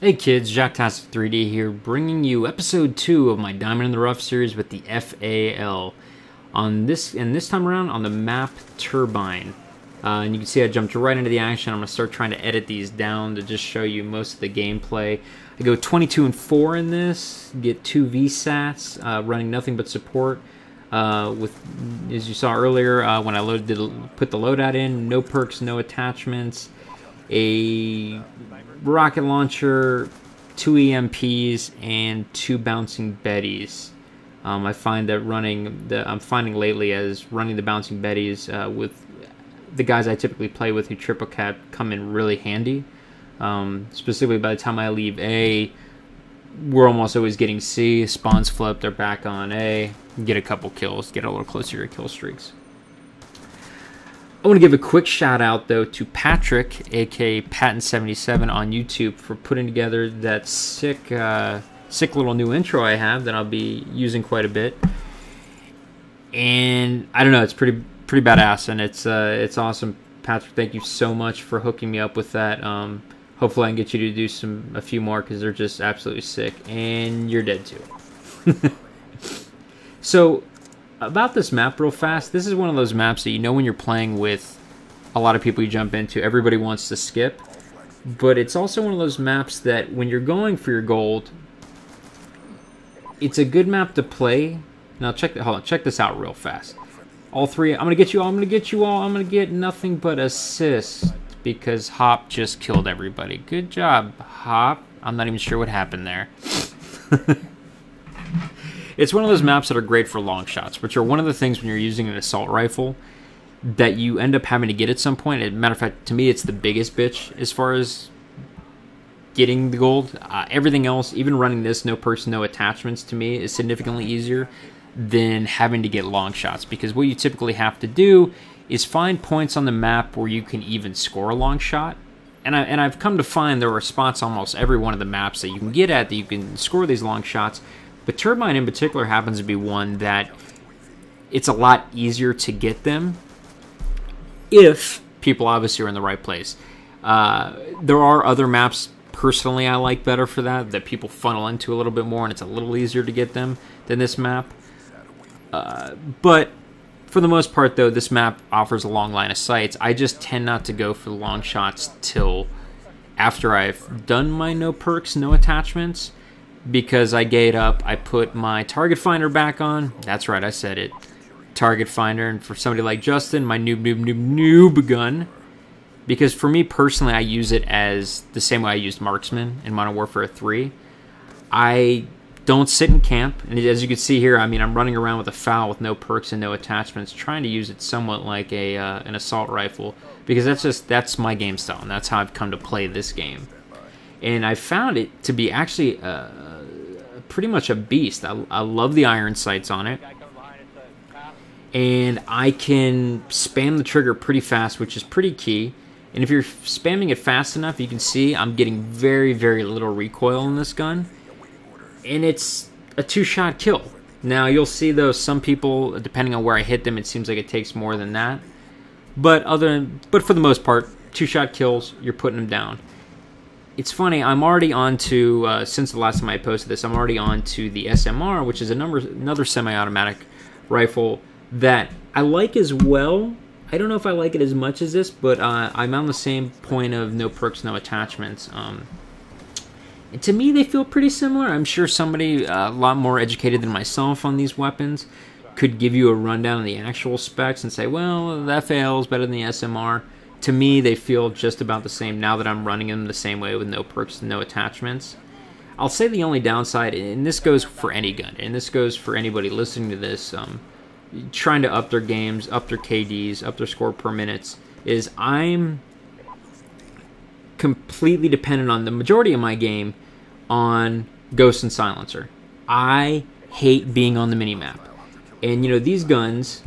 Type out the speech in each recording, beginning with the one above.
Hey kids, Jacktastic 3D here, bringing you episode two of my Diamond in the Rough series with the FAL. On this, and this time around on the map Turbine. Uh, and you can see I jumped right into the action. I'm gonna start trying to edit these down to just show you most of the gameplay. I go 22 and 4 in this, get two VSATs, uh, running nothing but support. Uh, with, as you saw earlier, uh, when I loaded, put the loadout in, no perks, no attachments, a rocket launcher, two EMPs, and two bouncing betties. Um, I find that running the I'm finding lately as running the bouncing betties uh, with the guys I typically play with who triple cap come in really handy. Um, specifically, by the time I leave A, we're almost always getting C. Spawns flip, they're back on A. Get a couple kills, get a little closer to your kill streaks. I want to give a quick shout out though to Patrik, aka Patan77 on YouTube, for putting together that sick, uh, sick little new intro I have that I'll be using quite a bit. And I don't know, it's pretty pretty badass, and it's uh, it's awesome. Patrik, thank you so much for hooking me up with that. Um, hopefully, I can get you to do some a few more because they're just absolutely sick. And you're dead too. so, about this map, real fast. This is one of those maps that you know when you're playing with a lot of people you jump into, everybody wants to skip. But it's also one of those maps that when you're going for your gold, it's a good map to play. Now check hold on, check this out real fast. All three. I'm gonna get you all. I'm gonna get you all. I'm gonna get nothing but assist because Hop just killed everybody. Good job, Hop. I'm not even sure what happened there. it's one of those maps that are great for long shots, which are one of the things when you're using an assault rifle that you end up having to get at some point. As a matter of fact, to me, it's the biggest bitch as far as getting the gold. Uh, everything else, even running this no person, no attachments, to me is significantly easier than having to get long shots because what you typically have to do is find points on the map where you can even score a long shot. And, I, and I've come to find there are spots almost every one of the maps that you can get at that you can score these long shots. But Turbine in particular happens to be one that it's a lot easier to get them if people obviously are in the right place. Uh, there are other maps personally I like better for that that people funnel into a little bit more and it's a little easier to get them than this map. Uh, but for the most part, though, this map offers a long line of sights. I just tend not to go for long shots till after I've done my no perks, no attachments, because I gate up, I put my target finder back on. That's right, I said it. Target finder, and for somebody like Justin, my noob, noob, noob, noob gun. Because for me personally, I use it as the same way I used Marksman in Modern Warfare 3. I don't sit in camp. And as you can see here, I mean, I'm running around with a FAL with no perks and no attachments, trying to use it somewhat like a uh, an assault rifle because that's just that's my game style, and that's how I've come to play this game. And I found it to be actually uh, pretty much a beast. I, I love the iron sights on it, and I can spam the trigger pretty fast, which is pretty key. And if you're spamming it fast enough, you can see I'm getting very, very little recoil in this gun and it's a two shot kill. Now you'll see though some people, depending on where I hit them, it seems like it takes more than that. But other, than, but for the most part, two shot kills, you're putting them down. It's funny. I'm already on to uh, since the last time I posted this. I'm already on to the SMR, which is a number, another semi-automatic rifle that I like as well. I don't know if I like it as much as this, but uh, I'm on the same point of no perks, no attachments. Um, and to me, they feel pretty similar. I'm sure somebody uh, a lot more educated than myself on these weapons could give you a rundown of the actual specs and say, well, that FAL's better than the SMR. To me, they feel just about the same now that I'm running them the same way with no perks and no attachments. I'll say the only downside, and this goes for any gun, and this goes for anybody listening to this, um, trying to up their games, up their KDs, up their score per minutes, is I'm completely dependent on the majority of my game on Ghost and Silencer. I hate being on the minimap. And you know, these guns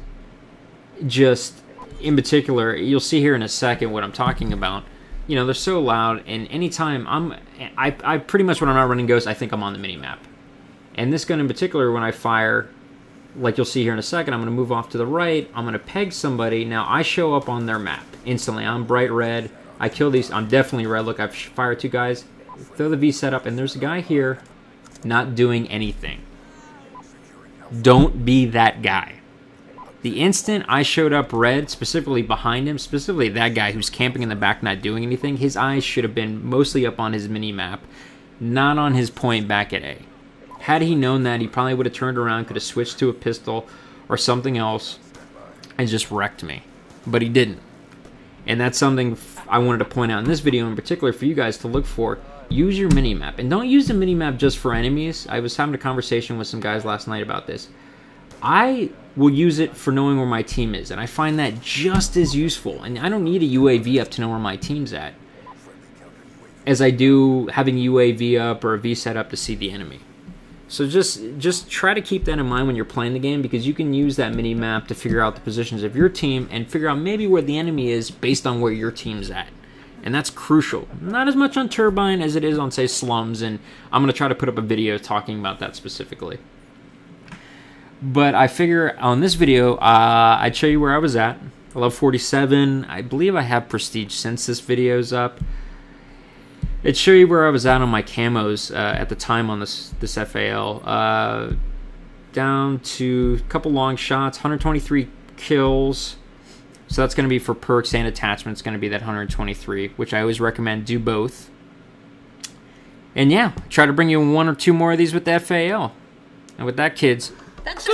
just in particular, you'll see here in a second what I'm talking about. You know, they're so loud and anytime I'm I I pretty much when I'm not running Ghost, I think I'm on the mini map. And this gun in particular when I fire like you'll see here in a second, I'm going to move off to the right. I'm going to peg somebody. Now I show up on their map instantly. I'm bright red. I kill these. I'm definitely red. Look, I've fired two guys. throw the VSAT up, and there's a guy here not doing anything. Don't be that guy. The instant I showed up red, specifically behind him, specifically that guy who's camping in the back not doing anything, his eyes should have been mostly up on his mini map, not on his point back at A. Had he known that, he probably would have turned around, could have switched to a pistol or something else, and just wrecked me. But he didn't. And that's something I wanted to point out in this video in particular for you guys to look for. Use your mini map. And don't use the mini map just for enemies. I was having a conversation with some guys last night about this. I will use it for knowing where my team is, and I find that just as useful. And I don't need a UAV up to know where my team's at, as I do having UAV up or a VSAT up to see the enemy. So just just try to keep that in mind when you're playing the game because you can use that mini map to figure out the positions of your team and figure out maybe where the enemy is based on where your team's at. And that's crucial. Not as much on Turbine as it is on say Slums and I'm going to try to put up a video talking about that specifically. But I figure on this video, uh, I'd show you where I was at. I love 47. I believe I have Prestige since this video's up. It'd show you where I was at on my camos uh, at the time on this this FAL. Uh, down to a couple long shots, 123 kills. So that's going to be for perks and attachments, going to be that 123, which I always recommend do both. And yeah, try to bring you one or two more of these with the FAL. And with that, kids, that's